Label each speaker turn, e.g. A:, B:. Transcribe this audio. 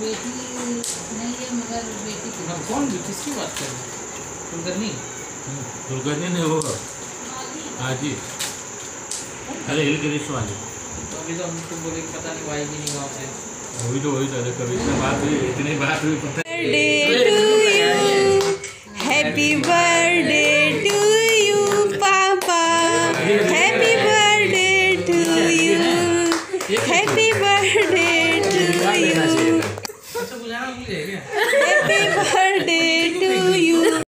A: बेटी नहीं है मगर बेटी की
B: हाँ, कौन किसकी बात कर रहे हैं? कुलकर्णी?
C: कुलकर्णी ने वो हाजी अरे हिलगिरीश वाली
B: तो अभी तो हमको बोले पता नहीं आएगी नहीं गाँव से
C: वही तो वही तो अरे कभी इतना बात हुई इतनी बात हुई पता
D: Happy birthday to you, Papa. Happy birthday to you. Happy birthday
B: तो यहाँ मुझे देखते